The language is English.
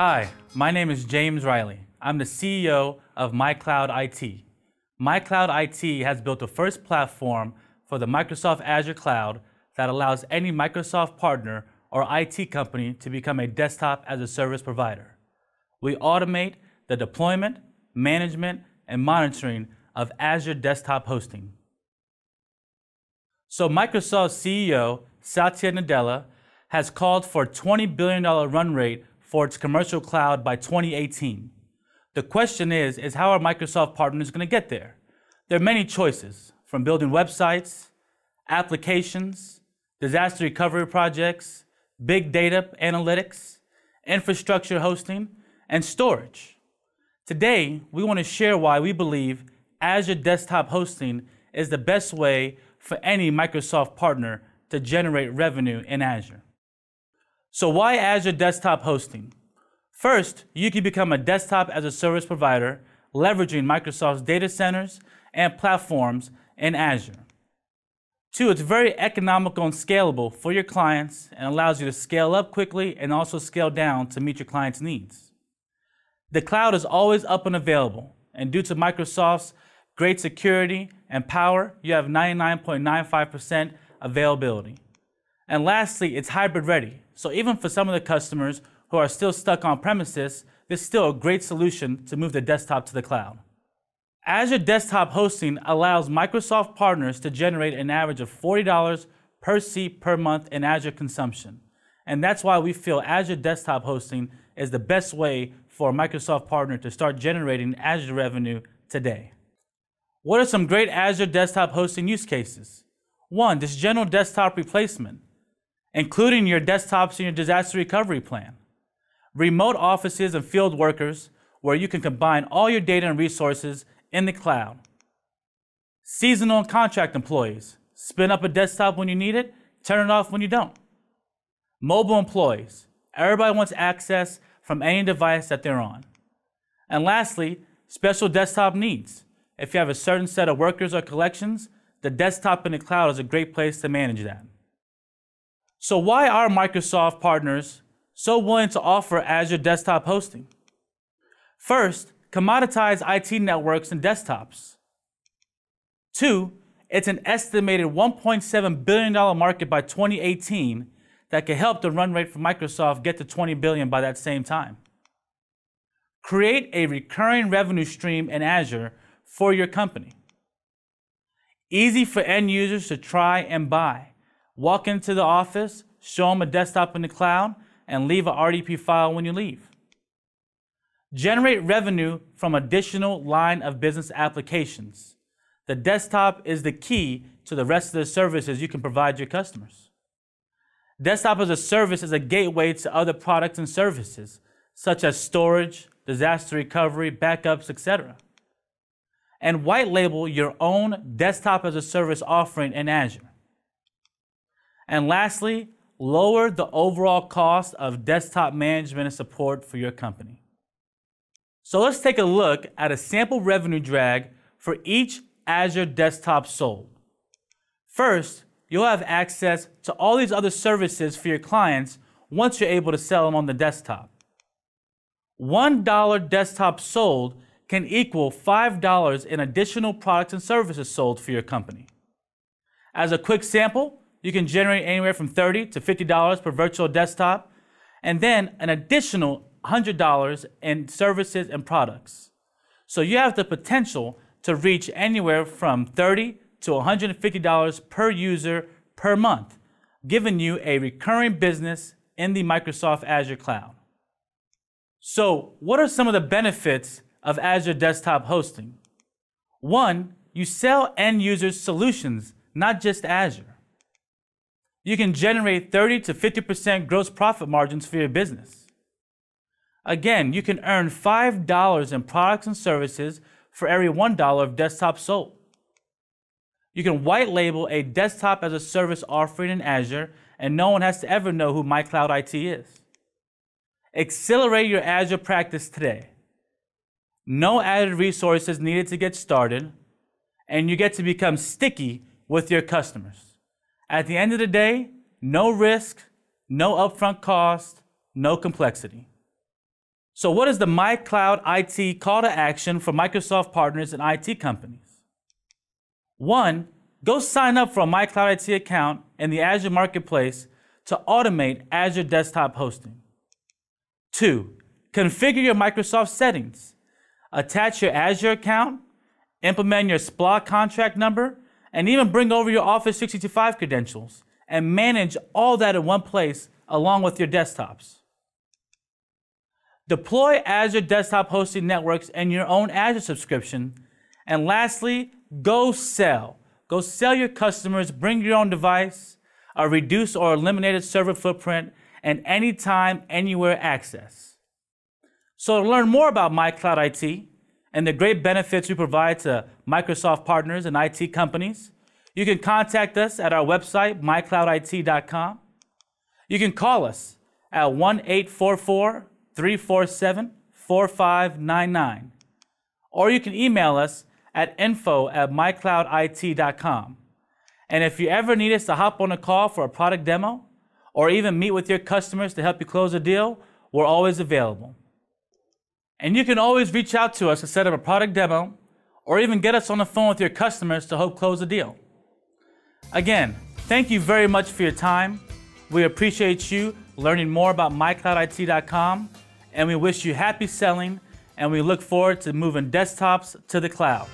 Hi, my name is James Riley. I'm the CEO of MyCloud IT. MyCloud IT has built the first platform for the Microsoft Azure Cloud that allows any Microsoft partner or IT company to become a desktop as a service provider. We automate the deployment, management, and monitoring of Azure desktop hosting. So Microsoft CEO Satya Nadella has called for a $20 billion run rate for its commercial cloud by 2018. The question is, is how are Microsoft partners going to get there? There are many choices, from building websites, applications, disaster recovery projects, big data analytics, infrastructure hosting, and storage. Today, we want to share why we believe Azure Desktop Hosting is the best way for any Microsoft partner to generate revenue in Azure. So why Azure Desktop Hosting? First, you can become a desktop as a service provider leveraging Microsoft's data centers and platforms in Azure. Two, it's very economical and scalable for your clients and allows you to scale up quickly and also scale down to meet your clients' needs. The cloud is always up and available, and due to Microsoft's great security and power, you have 99.95% availability. And lastly, it's hybrid ready. So even for some of the customers who are still stuck on premises, this is still a great solution to move the desktop to the cloud. Azure Desktop Hosting allows Microsoft partners to generate an average of $40 per seat per month in Azure consumption. And that's why we feel Azure Desktop Hosting is the best way for a Microsoft partner to start generating Azure revenue today. What are some great Azure Desktop Hosting use cases? One, this general desktop replacement, including your desktops in your disaster recovery plan. Remote offices and field workers where you can combine all your data and resources in the cloud. Seasonal and contract employees. Spin up a desktop when you need it, turn it off when you don't. Mobile employees. Everybody wants access from any device that they're on. And lastly, special desktop needs. If you have a certain set of workers or collections, the desktop in the cloud is a great place to manage that. So why are Microsoft partners so willing to offer Azure desktop hosting? First, commoditize IT networks and desktops. Two, it's an estimated $1.7 billion market by 2018 that could help the run rate for Microsoft get to 20 billion by that same time. Create a recurring revenue stream in Azure for your company. Easy for end users to try and buy. Walk into the office, show them a desktop in the cloud, and leave a RDP file when you leave. Generate revenue from additional line of business applications. The desktop is the key to the rest of the services you can provide your customers. Desktop as a service is a gateway to other products and services, such as storage, disaster recovery, backups, etc. And white label your own desktop as a service offering in Azure. And lastly, lower the overall cost of desktop management and support for your company. So let's take a look at a sample revenue drag for each Azure desktop sold. First, you'll have access to all these other services for your clients once you're able to sell them on the desktop. $1 desktop sold can equal $5 in additional products and services sold for your company. As a quick sample, you can generate anywhere from 30 to $50 per virtual desktop, and then an additional $100 in services and products. So you have the potential to reach anywhere from 30 to $150 per user per month, giving you a recurring business in the Microsoft Azure cloud. So, what are some of the benefits of Azure Desktop Hosting? One, you sell end users solutions, not just Azure. You can generate 30 to 50% gross profit margins for your business. Again, you can earn $5 in products and services for every $1 of desktop sold. You can white label a desktop as a service offering in Azure, and no one has to ever know who MyCloud IT is. Accelerate your Azure practice today. No added resources needed to get started, and you get to become sticky with your customers. At the end of the day, no risk, no upfront cost, no complexity. So, what is the MyCloud IT call to action for Microsoft partners and IT companies? One, go sign up for a MyCloud IT account in the Azure Marketplace to automate Azure desktop hosting. Two, configure your Microsoft settings. Attach your Azure account, implement your Splunk contract number, and even bring over your Office 365 credentials and manage all that in one place along with your desktops. Deploy Azure Desktop Hosting Networks and your own Azure subscription. And lastly, go sell. Go sell your customers, bring your own device, a reduced or eliminated server footprint, and anytime, anywhere access. So to learn more about MyCloud IT and the great benefits we provide to Microsoft partners and IT companies, you can contact us at our website, mycloudit.com. You can call us at 1 844 347 4599. Or you can email us at info at mycloudit.com. And if you ever need us to hop on a call for a product demo or even meet with your customers to help you close a deal, we're always available. And you can always reach out to us to set up a product demo or even get us on the phone with your customers to help close a deal. Again, thank you very much for your time. We appreciate you learning more about mycloudit.com and we wish you happy selling and we look forward to moving desktops to the cloud.